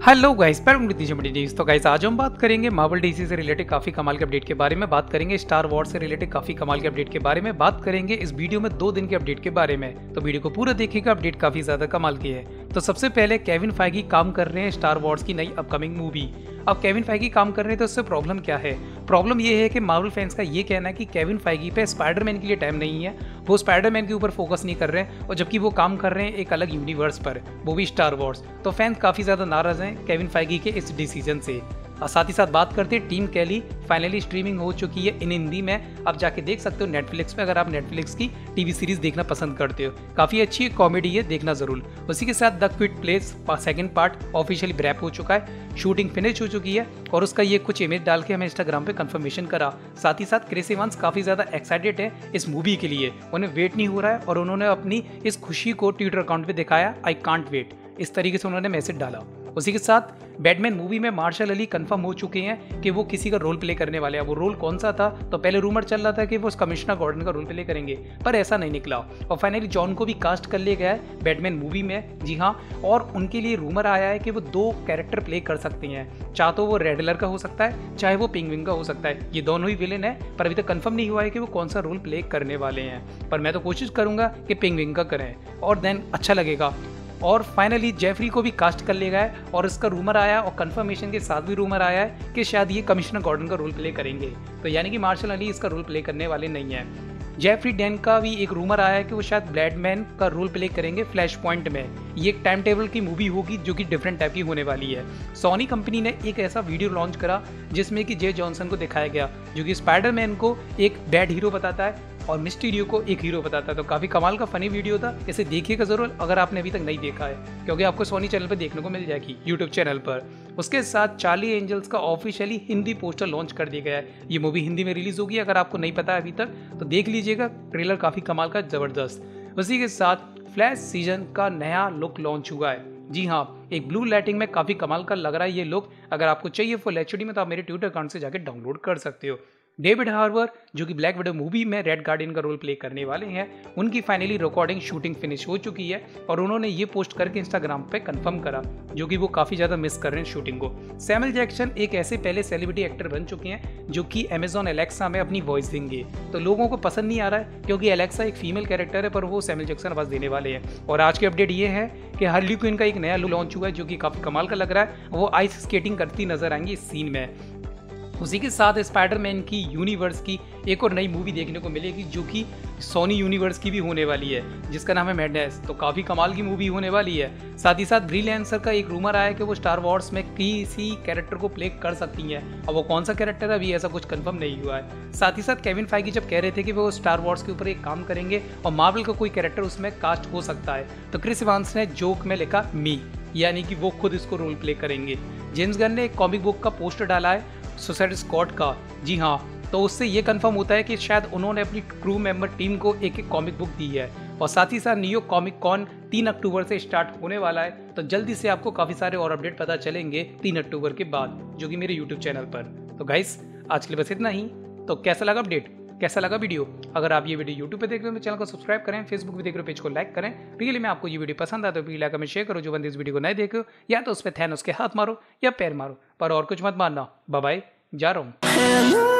Hello guys पर news तो guys आज हम बात करेंगे मार्वल डीसी से रिलेटेड काफ़ी कमाल के अपडेट के बारे में, बात करेंगे स्टार वॉर से रिलेटेड काफ़ी कमाल के अपडेट के बारे में, बात करेंगे इस वीडियो में दो दिन के अपडेट के बारे में। तो वीडियो को पूरा देखेगा अपडेट काफ़ी ज़्यादा कमाल की है। तो सबसे पहले केविन फाइगी काम कर रहे हैं स्टार वॉर्स की नई अपकमिंग मूवी अब केविन फाइगी काम कर रहे हैं तो उससे प्रॉब्लम क्या है? प्रॉब्लम ये है कि मार्वल फैंस का ये कहना है कि केविन फाइगी पे स्पाइडरमैन के लिए टाइम नहीं है। वो स्पाइडरमैन के ऊपर फोकस नहीं कर रहे हैं और जबकि वो काम कर रहे हैं एक अलग यूनिवर्स पर, वो भी स्टार वॉर्स तो फैंस काफ़ी ज़्यादा नाराज़ हैं केविन फाइगी के इस डिसीज़न से। और साथ ही साथ बात करते हैं टीम कैली। फाइनली स्ट्रीमिंग हो चुकी है इन हिंदी में। आप जाके देख सकते हो नेटफ्लिक्स में, अगर आप नेटफ्लिक्स की टीवी सीरीज़ देखना पसंद करते हो। काफ़ी अच्छी कॉमेडी है, देखना ज़रूर। उसी के साथ the Quiet Place second part officially wrap हो चुका है। शूटिंग फिनिश हो चुकी है और उसका ये कुछ इमेज डाल के हमें इंस्टाग्राम पे कंफर्मेशन करा। साथ ही साथ क्रेसी वंस काफ़ी ज़्यादा एक्साइटेड है इस मूवी के लिए। उन्हें वेट नहीं हो रहा है और उन्होंने अपनी इस खुशी को ट्विटर अकाउंट पे दिखाया आई कांट वेट इस तरीके से उन्होंने मैसेज डाला। उसी के साथ बैटमैन मूवी में मार्शल अली कंफर्म हो चुके हैं कि वो किसी का रोल प्ले करने वाले हैं। वो रोल कौन सा था? तो पहले रूमर चल रहा था कि वो कमिश्नर गॉर्डन का रोल प्ले करेंगे, पर ऐसा नहीं निकला। और फाइनली जॉन को भी कास्ट कर लिया गया है बैटमैन मूवी में। जी हाँ और उनके लिए रूमर आया है कि वो दो कैरेक्टर प्ले कर सकते हैं। चाहे तो वो रेडलर का हो सकता है, चाहे वो पिंगविंग का हो सकता है। ये दोनों ही विलेन है, पर अभी तक कन्फर्म नहीं हुआ है कि वो कौन सा रोल प्ले करने वाले हैं। पर मैं तो कोशिश करूँगा कि पिंगविंग का करें, और देन अच्छा लगेगा। और फाइनली जेफरी को भी कास्ट कर लिया है और इसका रूमर आया और कंफर्मेशन के साथ भी रूमर आया है कि शायद ये कमिश्नर गॉर्डन का रोल प्ले करेंगे। तो यानी कि मार्शल अली इसका रोल प्ले करने वाले नहीं है। जेफरी डेन का भी एक रूमर आया है कि वो शायद ब्लैडमैन का रोल प्ले करेंगे फ्लैश पॉइंट में। ये एक टाइम टेबल की मूवी होगी जो कि डिफरेंट टाइप की होने वाली है। सोनी कंपनी ने एक ऐसा वीडियो लॉन्च करा जिसमें कि जे जॉनसन को दिखाया गया, जो कि स्पाइडरमैन को एक डेड हीरो बताता है और मिस्टीरियो को एक हीरो बताता है। तो काफ़ी कमाल का फनी वीडियो था। इसे देखिएगा ज़रूर अगर आपने अभी तक नहीं देखा है, क्योंकि आपको सोनी चैनल पर देखने को मिल जाएगी यूट्यूब चैनल पर। उसके साथ चार्ली एंजल्स का ऑफिशियली हिंदी पोस्टर लॉन्च कर दिया गया है। ये मूवी हिंदी में रिलीज़ होगी, अगर आपको नहीं पता है अभी तक तो देख लीजिएगा। ट्रेलर काफ़ी कमाल का, ज़बरदस्त। उसी के साथ फ्लैश सीज़न का नया लुक लॉन्च हुआ है। जी हाँ एक ब्लू लाइटिंग में काफ़ी कमाल का लग रहा है ये लुक अगर आपको चाहिए फुल एच में तो आप मेरे ट्विटर अकाउंट से जाकर डाउनलोड कर सकते हो। डेविड हार्वर, जो कि ब्लैक विडो मूवी में रेड गार्डियन का रोल प्ले करने वाले हैं, उनकी फाइनली रिकॉर्डिंग शूटिंग फिनिश हो चुकी है और उन्होंने ये पोस्ट करके इंस्टाग्राम पे कंफर्म करा, जो कि वो काफ़ी ज़्यादा मिस कर रहे हैं शूटिंग को। सैमल जैक्सन एक ऐसे पहले सेलिब्रिटी एक्टर बन चुके हैं, जो कि अमेजॉन एलेक्सा में अपनी वॉइस देंगे। तो लोगों को पसंद नहीं आ रहा है, क्योंकि एलेक्सा एक फीमेल कैरेक्टर है, पर वो सैमल जैक्सन आवाज़ देने वाले हैं। और आज की अपडेट ये है कि हर्ली क्विन का एक नया लॉन्च हुआ है, जो कि काफ़ी कमाल का लग रहा है। वो आइस स्केटिंग करती नज़र आएँगी इस सीन में। उसी के साथ स्पाइडरमैन की यूनिवर्स की एक और नई मूवी देखने को मिलेगी, जो कि सोनी यूनिवर्स की भी होने वाली है, जिसका नाम है मैडनेस तो काफ़ी कमाल की मूवी होने वाली है। साथ ही साथ ब्रिल एंसर का एक रूमर आया कि वो स्टार वॉर्स में किसी कैरेक्टर को प्ले कर सकती हैं। और वो कौन सा कैरेक्टर है? अभी ऐसा कुछ कंफर्म नहीं हुआ है। साथ ही साथ केविन फाइगी जब कह रहे थे कि वो स्टार वॉर्स के ऊपर एक काम करेंगे और मार्वल का कोई कैरेक्टर उसमें कास्ट हो सकता है तो क्रिस इवांस ने जोक में लिखा मी यानी कि वो खुद इसको रोल प्ले करेंगे। जेम्स गन ने एक कॉमिक बुक का पोस्टर डाला है सुसाइड स्कॉट का। जी हाँ तो उससे ये कंफर्म होता है कि शायद उन्होंने अपनी क्रू मेंबर टीम को एक एक कॉमिक बुक दी है। और साथ ही साथ न्यूयॉर्क कॉमिक कॉन तीन अक्टूबर से स्टार्ट होने वाला है। तो जल्दी से आपको काफ़ी सारे और अपडेट पता चलेंगे तीन अक्टूबर के बाद, जो कि मेरे यूट्यूब चैनल पर। तो गाइस आज के लिए बस इतना ही। तो कैसा लगा अपडेट कैसा लगा वीडियो? अगर आप ये वीडियो यूट्यूब पर देख रहे हो तो चैनल को सब्सक्राइब करें फेसबुक पर देख रहे हो, पेज को लाइक करें। रियली में आपको ये वीडियो पसंद आता तो प्लीज़ लाइक शेयर करो। जो बंद इस वीडियो को नहीं देखो या तो उस पर थैन उसके हाथ मारो या पैर मारो। पर और कुछ मत मानना। बाय जा रहा हूँ।